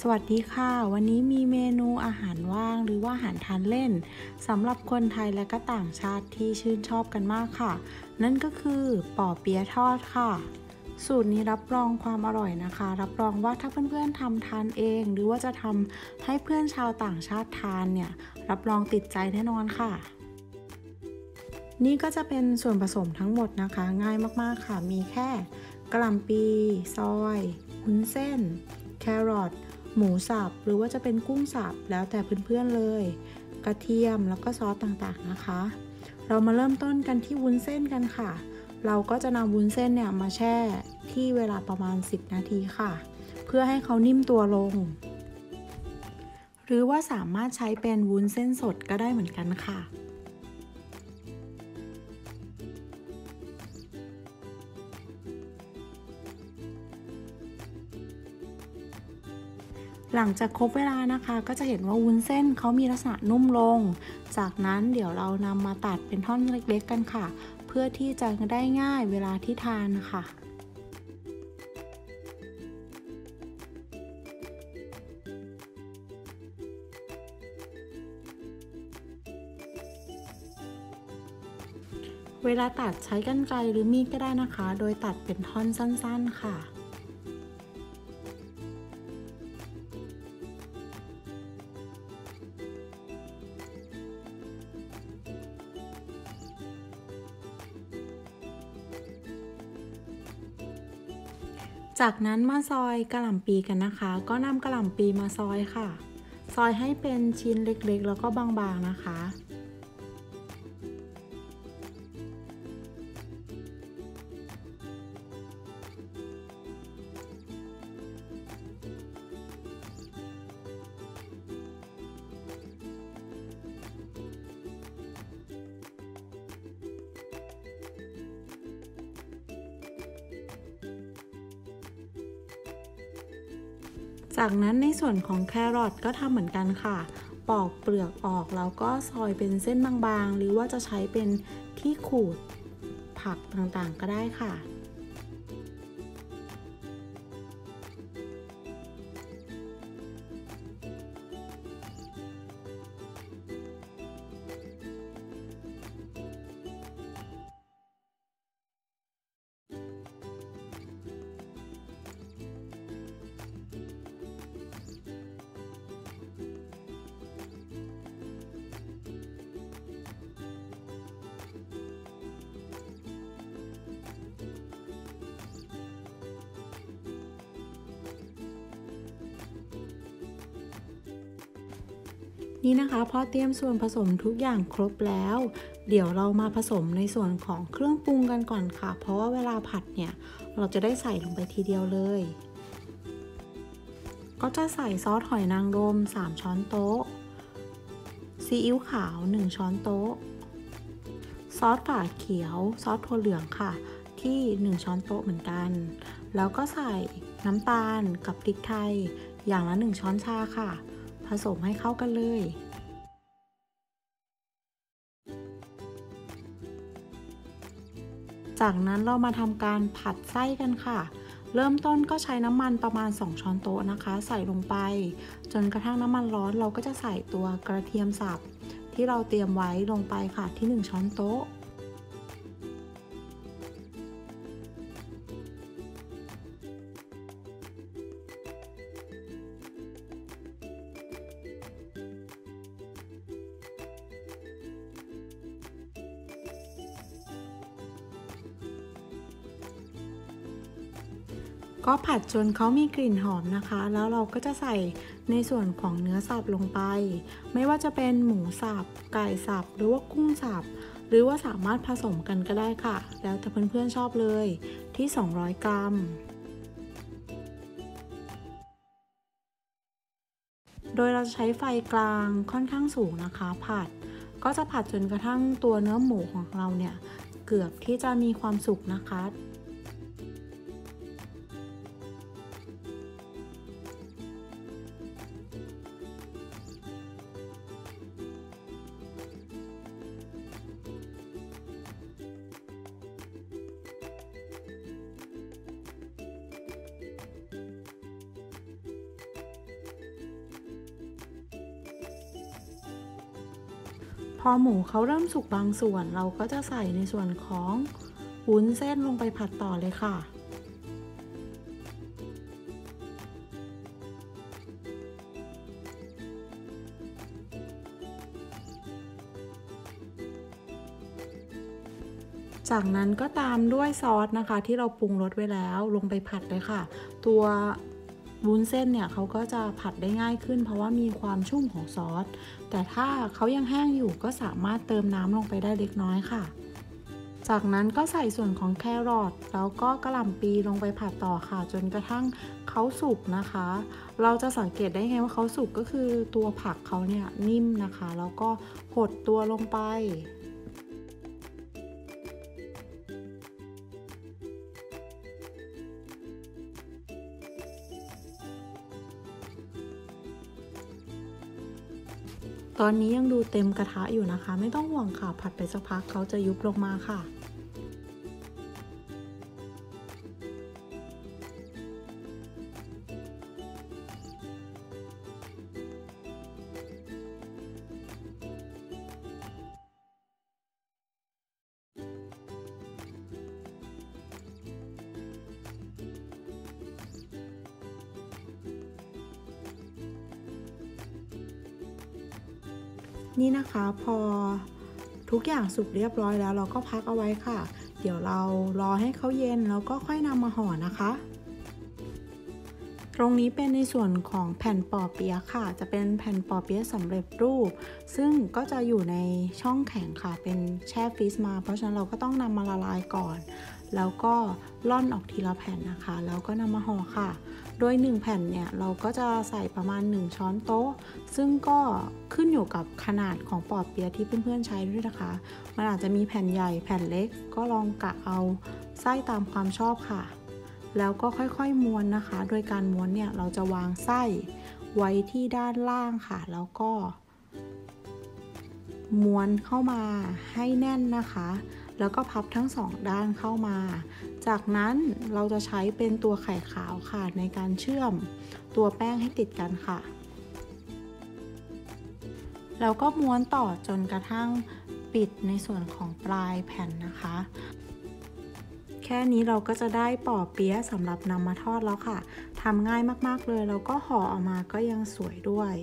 สวัสดีค่ะ วันนี้มีเมนูอาหารว่างหรือว่าอาหารทานเล่นสำหรับคนไทยและก็ต่างชาติที่ชื่นชอบกันมากค่ะ นั่นก็คือปอเปี๊ยะทอดค่ะ สูตรนี้รับรองความอร่อยนะคะ รับรองว่าถ้าเพื่อนๆทำทานเอง หรือว่าจะทำให้เพื่อนชาวต่างชาติทานเนี่ย รับรองติดใจแน่นอนค่ะนี่ก็จะเป็นส่วนผสมทั้งหมดนะคะ ง่ายมากๆค่ะ มีแค่กระหล่ำปี ซอยวุ้นเส้น แครอท หมูสับหรือว่าจะเป็นกุ้งสับแล้วแต่เพื่อนๆเลย กระเทียมแล้วก็ซอสต่างๆนะคะ เรามาเริ่มต้นกันที่วุ้นเส้นกันค่ะ เราก็จะนำวุ้นเส้นเนี่ยมาแช่ที่เวลาประมาณ 10 นาทีค่ะ เพื่อให้เขานิ่มตัวลง หรือว่าสามารถใช้เป็นวุ้นเส้นสดก็ได้เหมือนกันค่ะ หลังจากครบเวลานะคะก็จะเห็นว่าวุ้นเส้นเขามีลักษณะนุ่มลง จากนั้นเดี๋ยวเรานำมาตัดเป็นท่อนเล็กๆกันค่ะ เพื่อที่จะได้ง่ายเวลาที่ทานค่ะเวลาตัดใช้กันไกลหรือมีดก็ได้นะคะ โดยตัดเป็นท่อนสั้นๆค่ะ จากนั้นมาซอยกระหล่ำปีกันนะคะ ก็นำกระหล่ำปีมาซอยค่ะ ซอยให้เป็นชิ้นเล็กๆ แล้วก็บางๆนะคะ จากนั้นในส่วนของแครอทก็ทำเหมือนกันค่ะ ปอกเปลือกออกแล้วก็ซอยเป็นเส้นบางๆ หรือว่าจะใช้เป็นที่ขูดผักต่างๆก็ได้ค่ะ นี่นะคะพอเตรียมส่วนผสมทุกอย่างครบแล้ว เดี๋ยวเรามาผสมในส่วนของเครื่องปรุงกันก่อนค่ะ เพราะว่าเวลาผัดเนี่ย เราจะได้ใส่ลงไปทีเดียวเลย ก็จะใส่ซอสหอยนางรม 3 ช้อนโต๊ะ ซีอิ๊วขาว 1 ช้อนโต๊ะ ซอสฝาเขียว ซอสถั่วเหลืองค่ะ ที่ 1 ช้อนโต๊ะเหมือนกัน แล้วก็ใส่น้ำตาลกับพริกไทย อย่างละ 1 ช้อนชาค่ะ ผสมให้เข้ากันเลย จากนั้นเรามาทำการผัดไส้กันค่ะ เริ่มต้นก็ใช้น้ำมันประมาณ 2 ช้อนโต๊ะนะคะ ใส่ลงไป จนกระทั่งน้ำมันร้อนเราก็จะใส่ตัวกระเทียมสับที่เราเตรียมไว้ลงไปค่ะที่ 1 ช้อนโต๊ะ ก็ผัดจนเขามีกลิ่นหอมนะคะ แล้วเราก็จะใส่ในส่วนของเนื้อสับลงไป ไม่ว่าจะเป็นหมูสับ ไก่สับ หรือว่ากุ้งสับ หรือว่าสามารถผสมกันก็ได้ค่ะ แล้วแต่เพื่อนๆชอบเลยที่ 200 กรัม โดยเราใช้ไฟกลางค่อนข้างสูงนะคะ ผัด ก็จะผัดจนกระทั่งตัวเนื้อหมูของเราเนี่ย เกือบที่จะมีความสุกนะคะ อหมูเขาเริ่มสุกบางส่วนเราก็จะใส่ในส่วนของวุ้นเส้นลงไปผัดต่อเลยค่ะ จากนั้นก็ตามด้วยซอสนะคะ ที่เราปรุงรสไว้แล้วลงไปผัดเลยค่ะ ตัว วุ้นเส้นเนี่ยเขาก็จะผัดได้ง่ายขึ้น เพราะว่ามีความชุ่มของซอส แต่ถ้าเขายังแห้งอยู่ก็สามารถเติมน้ำลงไปได้เล็กน้อยค่ะ จากนั้นก็ใส่ส่วนของแครอทแล้วก็กระหล่ำปีลงไปผัดต่อค่ะ จนกระทั่งเขาสุกนะคะ เราจะสังเกตได้ไงว่าเขาสุกก็คือตัวผักเขาเนี่ยนิ่มนะคะ แล้วก็หดตัวลงไป ตอนนี้ยังดูเต็มกระทะอยู่นะคะ ไม่ต้องห่วงค่ะ ผัดไปสักพักเขาจะยุบลงมาค่ะ นี่นะคะพอทุกอย่างสุกเรียบร้อยแล้ว เราก็พักเอาไว้ค่ะ เดี๋ยวเรารอให้เขาเย็นแล้วก็ค่อยนำมาห่อนะคะ ตรงนี้เป็นในส่วนของแผ่นปอเปี๊ยะค่ะ จะเป็นแผ่นปอเปี๊ยะสำเร็จรูป ซึ่งก็จะอยู่ในช่องแข็งค่ะ เป็นแช่ฟรีซมา เพราะฉะนั้นเราก็ต้องนำมาละลายก่อน แล้วก็ล่อนออกทีละแผ่นนะคะ แล้วก็นำมาห่อค่ะ โดย 1 แผ่นเนี่ยเราก็จะใส่ประมาณ 1 ช้อนโต๊ะ ซึ่งก็ขึ้นอยู่กับขนาดของปอดเปียะที่เพื่อนๆใช้ด้วยนะคะ มันอาจจะมีแผ่นใหญ่แผ่นเล็ก ก็ลองกะเอาไส้ตามความชอบค่ะ แล้วก็ค่อยๆม้วนนะคะ โดยการม้วนเนี่ยเราจะวางไส้ไว้ที่ด้านล่างค่ะ แล้วก็ม้วนเข้ามาให้แน่นนะคะ แล้วก็พับทั้งสองด้านเข้ามา จากนั้นเราจะใช้เป็นตัวไข่ขาวค่ะในการเชื่อมตัวแป้งให้ติดกันค่ะ แล้วก็ม้วนต่อจนกระทั่งปิดในส่วนของปลายแผ่นนะคะ แค่นี้เราก็จะได้ปอเปี๊ยะสำหรับนำมาทอดแล้วค่ะทำง่ายมากๆเลย แล้วก็ห่อออกมาก็ยังสวยด้วย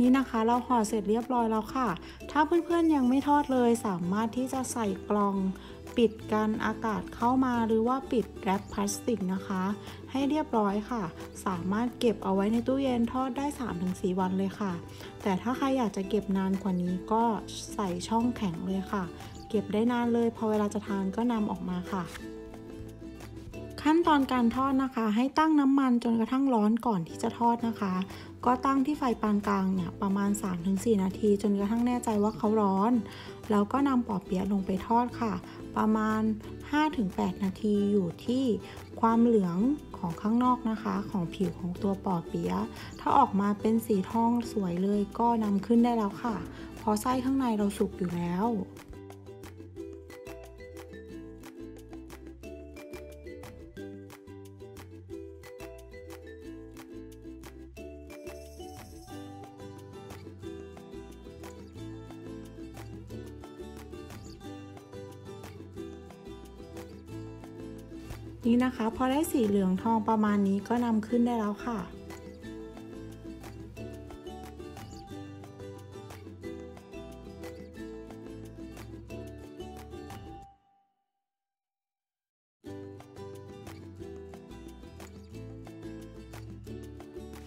นี่นะคะเราห่อเสร็จเรียบร้อยแล้วค่ะ ถ้าเพื่อนๆยังไม่ทอดเลยสามารถที่จะใส่กล่องปิดกันอากาศเข้ามาหรือว่าปิดแรปพลาสติกนะคะ ให้เรียบร้อยค่ะ สามารถเก็บเอาไว้ในตู้เย็นทอดได้ 3-4 วันเลยค่ะ แต่ถ้าใครอยากจะเก็บนานกว่านี้ก็ใส่ช่องแข็งเลยค่ะ เก็บได้นานเลยพอเวลาจะทานก็นำออกมาค่ะ ขั้นตอนการทอดนะคะ ให้ตั้งน้ำมันจนกระทั่งร้อนก่อนที่จะทอดนะคะ ก็ตั้งที่ไฟปานกลางเนี่ยประมาณ 3-4 นาที จนกระทั่งแน่ใจว่าเขาร้อน แล้วก็นำปอเปี๊ยะลงไปทอดค่ะ ประมาณ 5-8 นาทีอยู่ที่ความเหลืองของข้างนอกนะคะ ของผิวของตัวปอเปี๊ยะถ้าออกมาเป็นสีทองสวยเลยก็นำขึ้นได้แล้วค่ะ เพราะไส้ข้างในเราสุกอยู่แล้ว นี่นะคะ พอได้สีเหลืองทองประมาณนี้ก็นำขึ้นได้แล้วค่ะ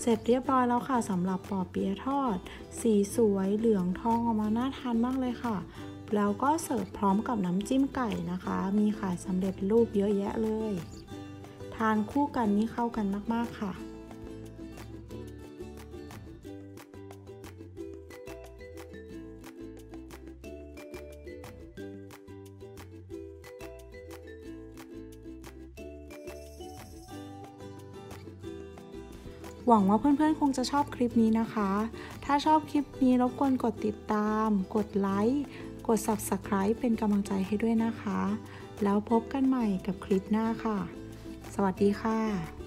เสร็จเรียบร้อยแล้วค่ะสำหรับปอเปี๊ยะทอด สีสวยเหลืองทองออกมาน่าทานมากเลยค่ะ แล้วก็เสิร์ฟพร้อมกับน้ำจิ้มไก่นะคะ มีขายสำเร็จรูปเยอะแยะเลย ทานคู่กันนี่เข้ากันมาก ๆ ค่ะหวังว่าเพื่อนๆ คงจะชอบคลิปนี้นะคะ ถ้าชอบคลิปนี้รบกวนกดติดตาม กดไลค์ ด Subscribe เป็นกำลังใจให้ด้วยนะคะ แล้วพบกันใหม่กับคลิปหน้าค่ะ สวัสดีค่ะ